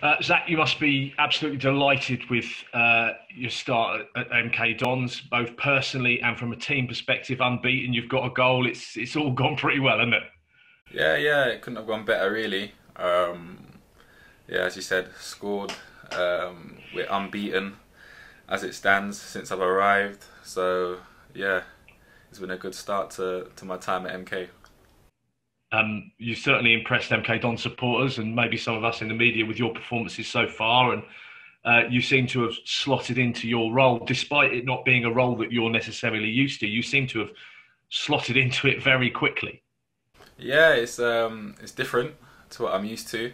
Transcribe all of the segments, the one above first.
Uh, Zak, you must be absolutely delighted with uh, your start at MK Dons, both personally and from a team perspective. Unbeaten, you've got a goal. It's it's all gone pretty well, hasn't it? Yeah, yeah, it couldn't have gone better, really. Um, yeah, as you said, scored. Um, we're unbeaten as it stands since I've arrived. So yeah, it's been a good start to, to my time at MK. Um, you certainly impressed MK Don supporters and maybe some of us in the media with your performances so far, and uh, you seem to have slotted into your role, despite it not being a role that you're necessarily used to. You seem to have slotted into it very quickly. Yeah, it's um, it's different to what I'm used to.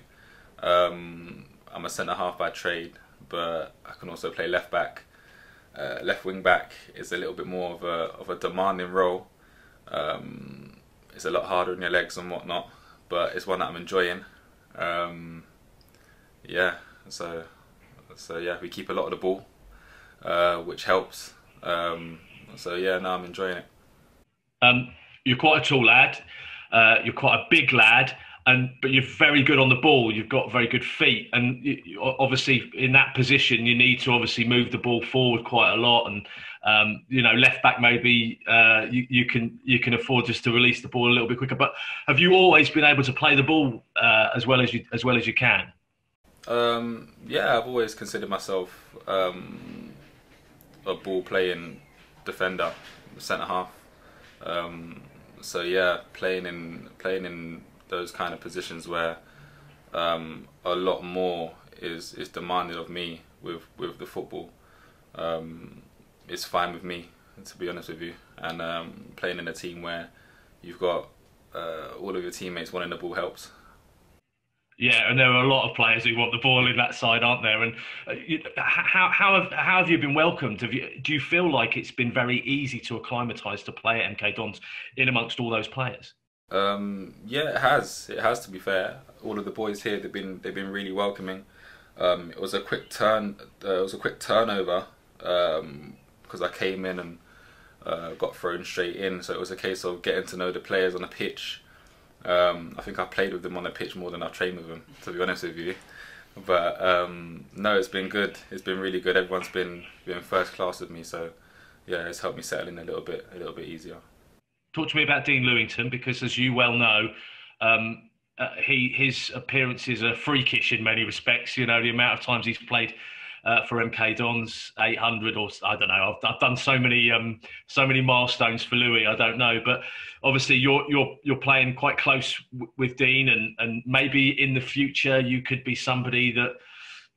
Um, I'm a centre half by trade, but I can also play left back. Uh, left wing back is a little bit more of a of a demanding role. Um, it's a lot harder on your legs and whatnot, but it's one that I'm enjoying. Um, yeah, so so yeah, we keep a lot of the ball, uh, which helps. Um, so yeah, no, I'm enjoying it. Um, you're quite a tall lad. Uh, you're quite a big lad, and but you're very good on the ball. You've got very good feet, and you, obviously in that position, you need to obviously move the ball forward quite a lot. And um, you know, left back maybe uh, you, you can you can afford just to release the ball a little bit quicker. But have you always been able to play the ball uh, as well as you as well as you can? Um, yeah, I've always considered myself um, a ball playing defender, centre half. Um, so yeah, playing in playing in those kind of positions where um, a lot more is is demanded of me with with the football. Um, it's fine with me, to be honest with you. And um, playing in a team where you've got uh, all of your teammates wanting the ball helps. Yeah, and there are a lot of players who want the ball in that side, aren't there? And uh, how how have how have you been welcomed? Have you do you feel like it's been very easy to acclimatise to play at MK Dons in amongst all those players? Um, yeah, it has. It has to be fair. All of the boys here, they've been they've been really welcoming. Um, it was a quick turn. Uh, it was a quick turnover because um, I came in and uh, got thrown straight in. So it was a case of getting to know the players on the pitch um, I think I've played with them on the pitch more than I've trained with them, to be honest with you. But um, no, it's been good. It's been really good. Everyone's been been first class with me, so yeah, it's helped me settle in a little bit, a little bit easier. Talk to me about Dean Lewington, because as you well know, um, uh, he his appearances are freakish in many respects. You know, the amount of times he's played uh, for MK Dons 800 or I don't know. I've, I've done so many um, so many milestones for Louis. I don't know, but obviously you're you're you're playing quite close w- with Dean, and and maybe in the future you could be somebody that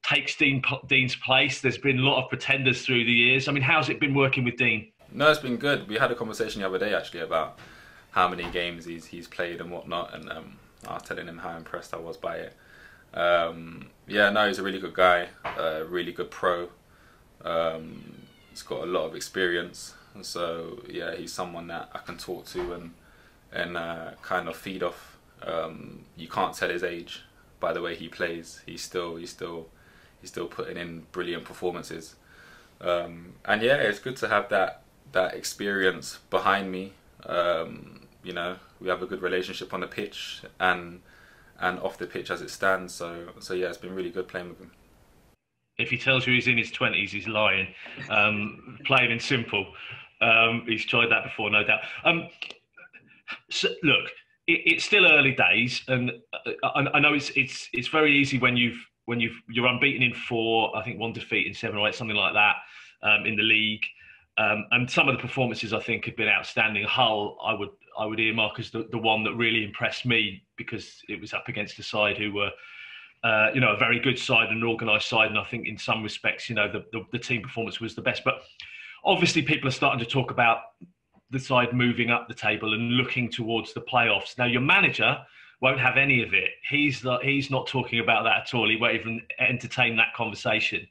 takes Dean Dean's place. There's been a lot of pretenders through the years. I mean, how's it been working with Dean? No, it's been good. We had a conversation the other day actually about how many games he's he's played and whatnot, and um, I was telling him how impressed I was by it. Um, yeah, no, he's a really good guy, a really good pro. Um, he's got a lot of experience, and so yeah, he's someone that I can talk to and and uh, kind of feed off. Um, you can't tell his age by the way he plays. He's still he's still he's still putting in brilliant performances. Um, and yeah, it's good to have that that experience behind me. Um, you know, we have a good relationship on the pitch and and off the pitch as it stands. So so yeah, it's been really good playing with him. If he tells you he's in his twenties, he's lying. Um, plain and simple. Um, he's tried that before, no doubt. Um, so, look, it, it's still early days, and uh, I, I, know it's it's it's very easy when you've when you've you're unbeaten in four, I think one defeat in seven or eight, something like that, um, in the league. Um, and some of the performances I think have been outstanding. Hull, I would I would earmark as the, the one that really impressed me because it was up against a side who were, uh, you know, a very good side and an organised side. And I think in some respects, you know, the, the, the team performance was the best. But obviously, people are starting to talk about the side moving up the table and looking towards the playoffs. Now, your manager won't have any of it. He's not, he's not talking about that at all. He won't even entertain that conversation.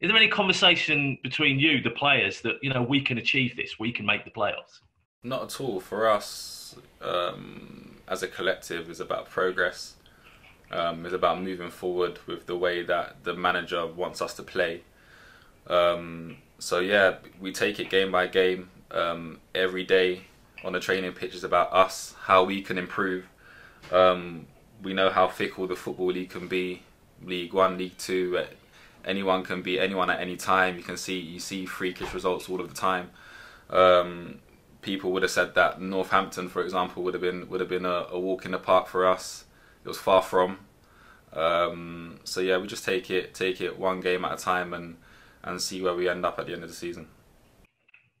Is there any conversation between you, the players, that you know we can achieve this, we can make the playoffs? Not at all. For us, um, as a collective, is about progress. Um, it's about moving forward with the way that the manager wants us to play. Um, so yeah, we take it game by game. Um, every day on the training pitch is about us, how we can improve. Um, we know how fickle the football league can be. League One, League Two. Anyone can beat anyone at any time. You can see you see freakish results all of the time. Um, people would have said that Northampton, for example, would have been would have been a, a walk in the park for us. It was far from. Um, so yeah, we just take it take it one game at a time and and see where we end up at the end of the season.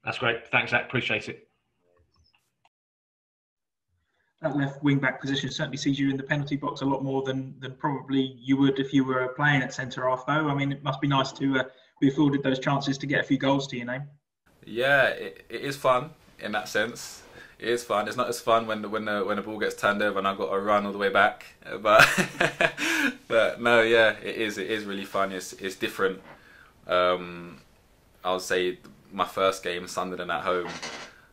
That's great. Thanks, Zak. Appreciate it. That left wing back position certainly sees you in the penalty box a lot more than than probably you would if you were playing at centre half. Though I mean, it must be nice to uh, be afforded those chances to get a few goals to your name. Yeah, it, it is fun in that sense. It is fun. It's not as fun when the when the when the ball gets turned over and I've got to run all the way back. But but no, yeah, it is. It is really fun. It's it's different. Um, I would say my first game, Sunderland at home.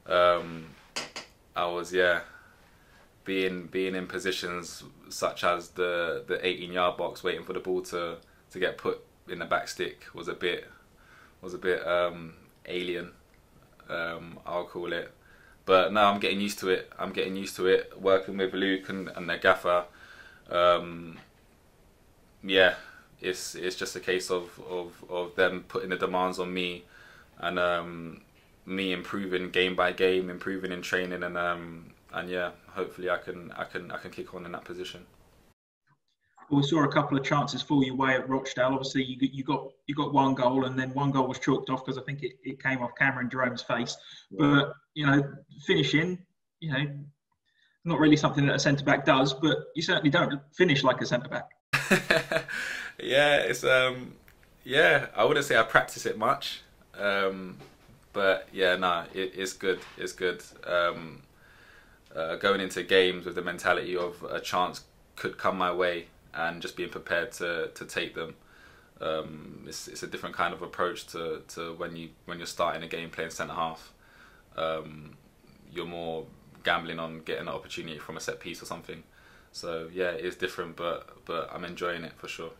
Um, I was yeah, being being in positions such as the the 18 yard box, waiting for the ball to to get put in the back stick was a bit was a bit um, alien. Um, I'll call it. But now I'm getting used to it. I'm getting used to it. Working with Luke and, and their gaffer. Um, yeah, it's it's just a case of, of, of them putting the demands on me and um, me improving game by game, improving in training and um, and yeah, hopefully I can I can I can kick on in that position. Well, we saw a couple of chances for you way at Rochdale. Obviously, you, you got you got one goal, and then one goal was chalked off because I think it, it came off Cameron Jerome's face. But you know, finishing, you know, not really something that a centre back does, but you certainly don't finish like a centre back. yeah, it's um, yeah. I wouldn't say I practice it much, um, but yeah, no, it, it's good. It's good. Um, uh, going into games with the mentality of a chance could come my way and just being prepared to to take them. Um, it's it's a different kind of approach to, to when you when you're starting a game playing centre half. Um, you're more gambling on getting an opportunity from a set piece or something. So yeah, it is different, but but I'm enjoying it for sure.